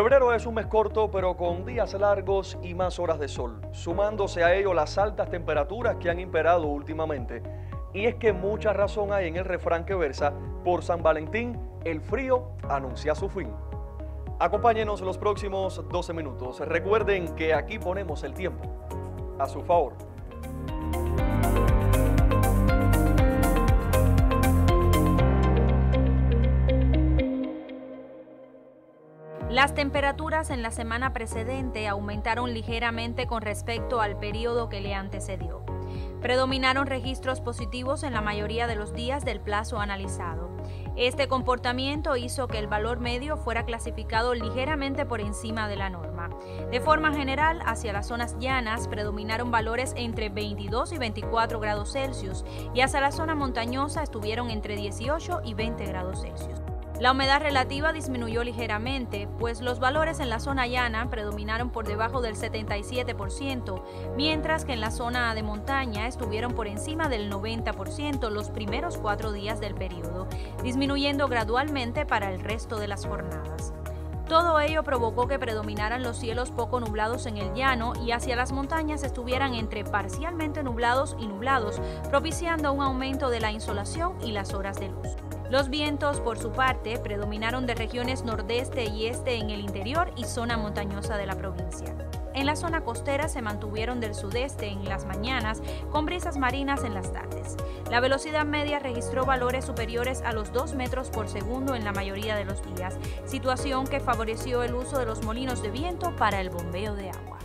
Febrero es un mes corto, pero con días largos y más horas de sol, sumándose a ello las altas temperaturas que han imperado últimamente. Y es que mucha razón hay en el refrán que versa, por San Valentín, el frío anuncia su fin. Acompáñenos los próximos 12 minutos. Recuerden que aquí ponemos el tiempo a su favor. Las temperaturas en la semana precedente aumentaron ligeramente con respecto al periodo que le antecedió. Predominaron registros positivos en la mayoría de los días del plazo analizado. Este comportamiento hizo que el valor medio fuera clasificado ligeramente por encima de la norma. De forma general, hacia las zonas llanas predominaron valores entre 22 y 24 grados Celsius y hacia la zona montañosa estuvieron entre 18 y 20 grados Celsius. La humedad relativa disminuyó ligeramente, pues los valores en la zona llana predominaron por debajo del 77%, mientras que en la zona de montaña estuvieron por encima del 90% los primeros cuatro días del periodo, disminuyendo gradualmente para el resto de las jornadas. Todo ello provocó que predominaran los cielos poco nublados en el llano y hacia las montañas estuvieran entre parcialmente nublados y nublados, propiciando un aumento de la insolación y las horas de luz. Los vientos, por su parte, predominaron de regiones nordeste y este en el interior y zona montañosa de la provincia. En la zona costera se mantuvieron del sudeste en las mañanas con brisas marinas en las tardes. La velocidad media registró valores superiores a los 2 metros por segundo en la mayoría de los días, situación que favoreció el uso de los molinos de viento para el bombeo de agua.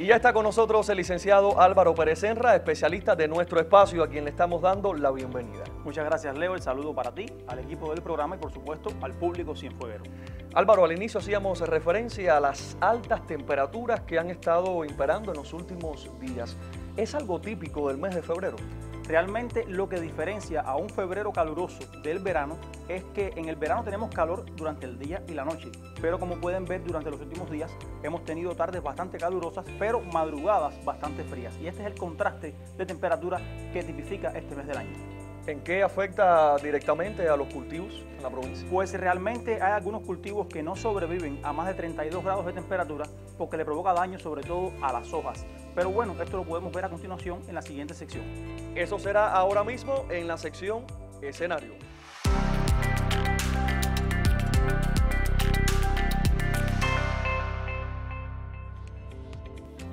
Y ya está con nosotros el licenciado Álvaro Pérez Enra, especialista de nuestro espacio, a quien le estamos dando la bienvenida. Muchas gracias, Leo. El saludo para ti, al equipo del programa y, por supuesto, al público cienfueguero. Álvaro, al inicio hacíamos referencia a las altas temperaturas que han estado imperando en los últimos días. ¿Es algo típico del mes de febrero? Realmente lo que diferencia a un febrero caluroso del verano es que en el verano tenemos calor durante el día y la noche, pero como pueden ver durante los últimos días hemos tenido tardes bastante calurosas, pero madrugadas bastante frías. Y este es el contraste de temperatura que tipifica este mes del año. ¿En qué afecta directamente a los cultivos en la provincia? Pues realmente hay algunos cultivos que no sobreviven a más de 32 grados de temperatura porque le provoca daño sobre todo a las hojas. Pero bueno, esto lo podemos ver a continuación en la siguiente sección. Eso será ahora mismo en la sección escenario.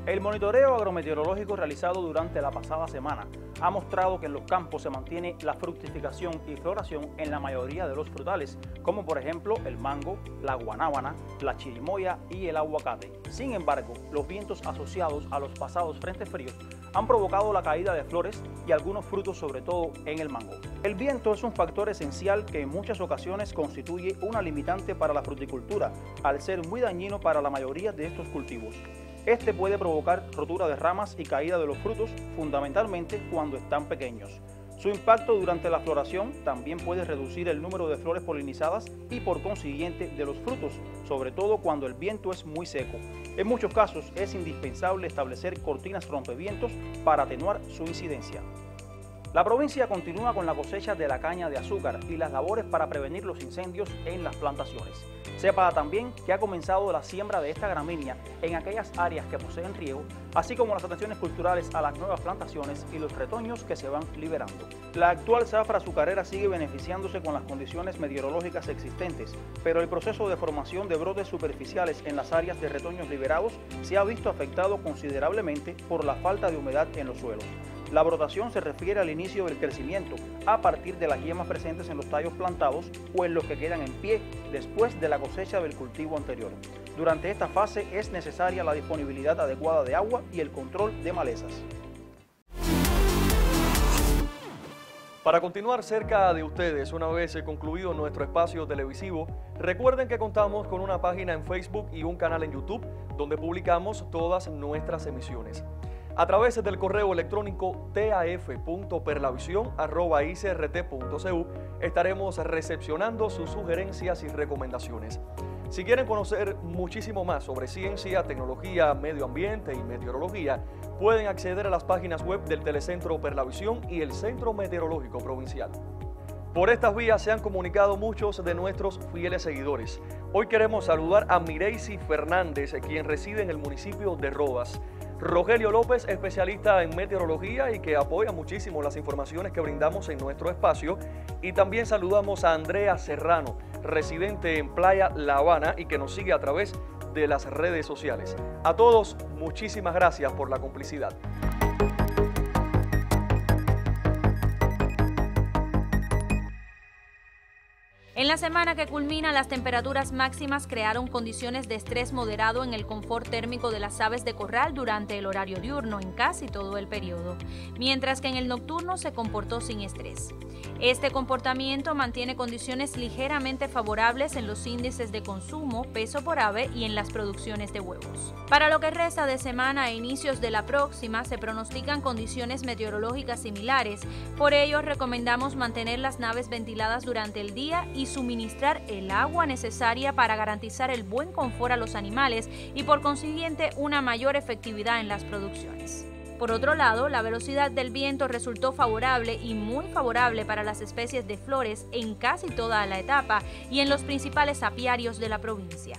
El monitoreo agrometeorológico realizado durante la pasada semana ha mostrado que en los campos se mantiene la fructificación y floración en la mayoría de los frutales, como por ejemplo el mango, la guanábana, la chirimoya y el aguacate. Sin embargo, los vientos asociados a los pasados frentes fríos han provocado la caída de flores y algunos frutos, sobre todo en el mango. El viento es un factor esencial que en muchas ocasiones constituye una limitante para la fruticultura, al ser muy dañino para la mayoría de estos cultivos. Este puede provocar rotura de ramas y caída de los frutos, fundamentalmente cuando están pequeños. Su impacto durante la floración también puede reducir el número de flores polinizadas y por consiguiente de los frutos, sobre todo cuando el viento es muy seco. En muchos casos es indispensable establecer cortinas rompevientos para atenuar su incidencia. La provincia continúa con la cosecha de la caña de azúcar y las labores para prevenir los incendios en las plantaciones. Sepa también que ha comenzado la siembra de esta gramínea en aquellas áreas que poseen riego, así como las atenciones culturales a las nuevas plantaciones y los retoños que se van liberando. La actual zafra azucarera sigue beneficiándose con las condiciones meteorológicas existentes, pero el proceso de formación de brotes superficiales en las áreas de retoños liberados se ha visto afectado considerablemente por la falta de humedad en los suelos. La brotación se refiere al inicio del crecimiento a partir de las yemas presentes en los tallos plantados o en los que quedan en pie después de la cosecha del cultivo anterior. Durante esta fase es necesaria la disponibilidad adecuada de agua y el control de malezas. Para continuar cerca de ustedes, una vez concluido nuestro espacio televisivo, recuerden que contamos con una página en Facebook y un canal en YouTube donde publicamos todas nuestras emisiones. A través del correo electrónico taf.perlavisión.icrt.cu estaremos recepcionando sus sugerencias y recomendaciones. Si quieren conocer muchísimo más sobre ciencia, tecnología, medio ambiente y meteorología, pueden acceder a las páginas web del Telecentro Perlavisión y el Centro Meteorológico Provincial. Por estas vías se han comunicado muchos de nuestros fieles seguidores. Hoy queremos saludar a Mireisi Fernández, quien reside en el municipio de Rodas. Rogelio López, especialista en meteorología y que apoya muchísimo las informaciones que brindamos en nuestro espacio. Y también saludamos a Andrea Serrano, residente en Playa La Habana y que nos sigue a través de las redes sociales. A todos, muchísimas gracias por la complicidad. En la semana que culmina, las temperaturas máximas crearon condiciones de estrés moderado en el confort térmico de las aves de corral durante el horario diurno en casi todo el periodo, mientras que en el nocturno se comportó sin estrés. Este comportamiento mantiene condiciones ligeramente favorables en los índices de consumo, peso por ave y en las producciones de huevos. Para lo que resta de semana e inicios de la próxima se pronostican condiciones meteorológicas similares, por ello recomendamos mantener las naves ventiladas durante el día y suministrar el agua necesaria para garantizar el buen confort a los animales y por consiguiente una mayor efectividad en las producciones. Por otro lado, la velocidad del viento resultó favorable y muy favorable para las especies de flores en casi toda la etapa y en los principales apiarios de la provincia.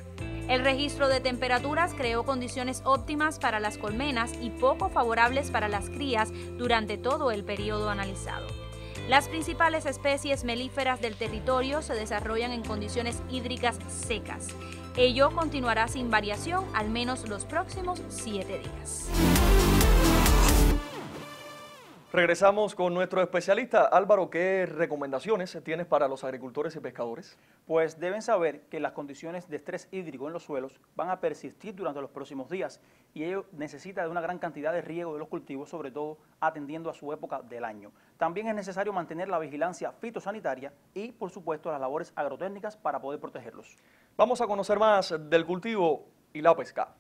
El registro de temperaturas creó condiciones óptimas para las colmenas y poco favorables para las crías durante todo el periodo analizado. Las principales especies melíferas del territorio se desarrollan en condiciones hídricas secas. Ello continuará sin variación al menos los próximos siete días. Regresamos con nuestro especialista. Álvaro, ¿qué recomendaciones tienes para los agricultores y pescadores? Pues deben saber que las condiciones de estrés hídrico en los suelos van a persistir durante los próximos días y ello necesita de una gran cantidad de riego de los cultivos, sobre todo atendiendo a su época del año. También es necesario mantener la vigilancia fitosanitaria y, por supuesto, las labores agrotécnicas para poder protegerlos. Vamos a conocer más del cultivo y la pesca.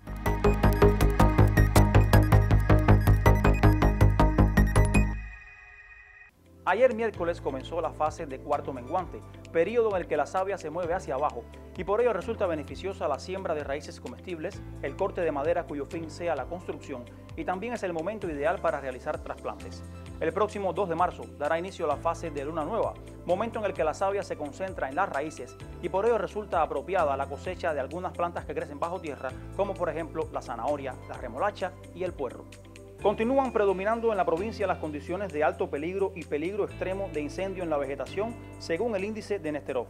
Ayer miércoles comenzó la fase de cuarto menguante, periodo en el que la savia se mueve hacia abajo y por ello resulta beneficiosa la siembra de raíces comestibles, el corte de madera cuyo fin sea la construcción y también es el momento ideal para realizar trasplantes. El próximo 2 de marzo dará inicio la fase de luna nueva, momento en el que la savia se concentra en las raíces y por ello resulta apropiada la cosecha de algunas plantas que crecen bajo tierra, como por ejemplo la zanahoria, la remolacha y el puerro. Continúan predominando en la provincia las condiciones de alto peligro y peligro extremo de incendio en la vegetación, según el índice de Nesterov.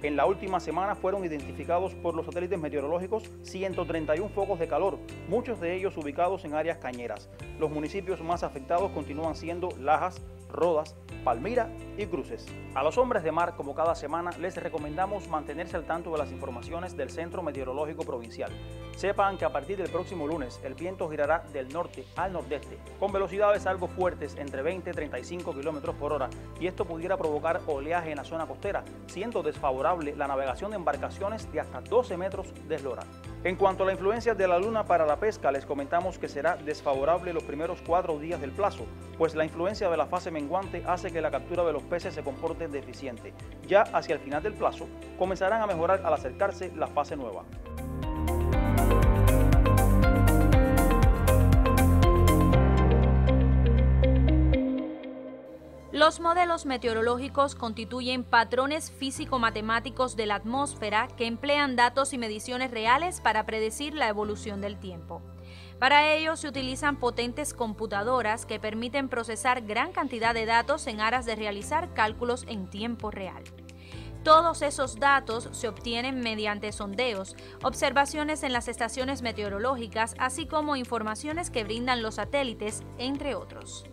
En la última semana fueron identificados por los satélites meteorológicos 131 focos de calor, muchos de ellos ubicados en áreas cañeras. Los municipios más afectados continúan siendo Lajas, Rodas, Palmira y Cruces. A los hombres de mar, como cada semana, les recomendamos mantenerse al tanto de las informaciones del Centro Meteorológico Provincial. Sepan que a partir del próximo lunes el viento girará del norte al nordeste, con velocidades algo fuertes entre 20 y 35 kilómetros por hora, y esto pudiera provocar oleaje en la zona costera, siendo desfavorable la navegación de embarcaciones de hasta 12 metros de eslora. En cuanto a la influencia de la luna para la pesca, les comentamos que será desfavorable los primeros cuatro días del plazo, pues la influencia de la fase menguante hace que la captura de los peces se comporte deficiente. Ya hacia el final del plazo, comenzarán a mejorar al acercarse la fase nueva. Los modelos meteorológicos constituyen patrones físico-matemáticos de la atmósfera que emplean datos y mediciones reales para predecir la evolución del tiempo. Para ello se utilizan potentes computadoras que permiten procesar gran cantidad de datos en aras de realizar cálculos en tiempo real. Todos esos datos se obtienen mediante sondeos, observaciones en las estaciones meteorológicas, así como informaciones que brindan los satélites, entre otros.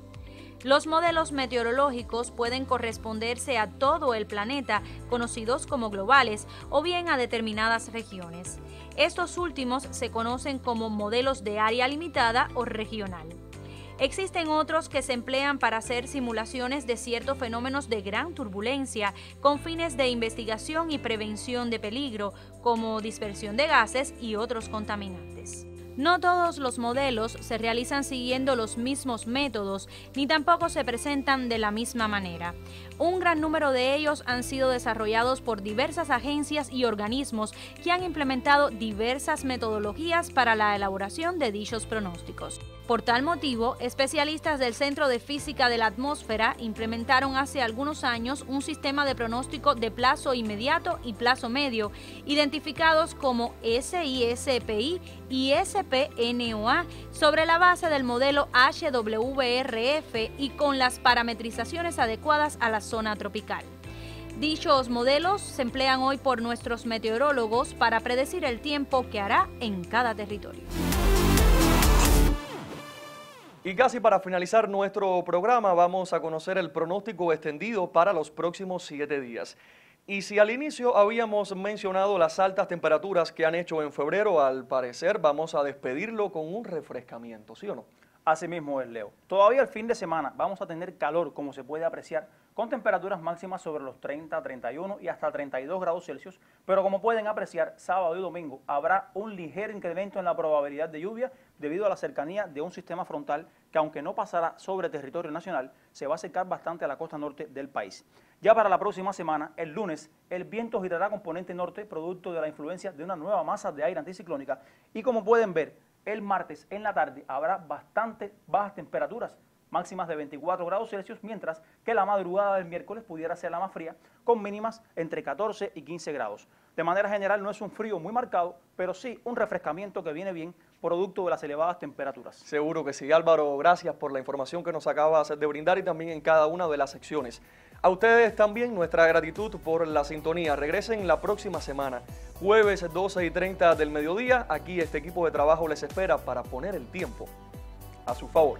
Los modelos meteorológicos pueden corresponderse a todo el planeta, conocidos como globales, o bien a determinadas regiones. Estos últimos se conocen como modelos de área limitada o regional. Existen otros que se emplean para hacer simulaciones de ciertos fenómenos de gran turbulencia con fines de investigación y prevención de peligro, como dispersión de gases y otros contaminantes. No todos los modelos se realizan siguiendo los mismos métodos, ni tampoco se presentan de la misma manera. Un gran número de ellos han sido desarrollados por diversas agencias y organismos que han implementado diversas metodologías para la elaboración de dichos pronósticos. Por tal motivo, especialistas del Centro de Física de la Atmósfera implementaron hace algunos años un sistema de pronóstico de plazo inmediato y plazo medio, identificados como SISPI y Sobre la base del modelo HWRF y con las parametrizaciones adecuadas a la zona tropical. Dichos modelos se emplean hoy por nuestros meteorólogos para predecir el tiempo que hará en cada territorio. Y casi para finalizar nuestro programa vamos a conocer el pronóstico extendido para los próximos siete días. Y si al inicio habíamos mencionado las altas temperaturas que han hecho en febrero, al parecer vamos a despedirlo con un refrescamiento, ¿sí o no? Así mismo es, Leo. Todavía el fin de semana vamos a tener calor, como se puede apreciar, con temperaturas máximas sobre los 30, 31 y hasta 32 grados Celsius, pero como pueden apreciar, sábado y domingo habrá un ligero incremento en la probabilidad de lluvia debido a la cercanía de un sistema frontal que aunque no pasará sobre territorio nacional, se va a acercar bastante a la costa norte del país. Ya para la próxima semana, el lunes, el viento girará componente norte producto de la influencia de una nueva masa de aire anticiclónica y como pueden ver, el martes en la tarde habrá bastante bajas temperaturas, máximas de 24 grados Celsius, mientras que la madrugada del miércoles pudiera ser la más fría, con mínimas entre 14 y 15 grados. De manera general no es un frío muy marcado, pero sí un refrescamiento que viene bien producto de las elevadas temperaturas. Seguro que sí. Álvaro, gracias por la información que nos acabas de brindar y también en cada una de las secciones. A ustedes también nuestra gratitud por la sintonía. Regresen la próxima semana, jueves 12 y 30 del mediodía. Aquí este equipo de trabajo les espera para poner el tiempo a su favor.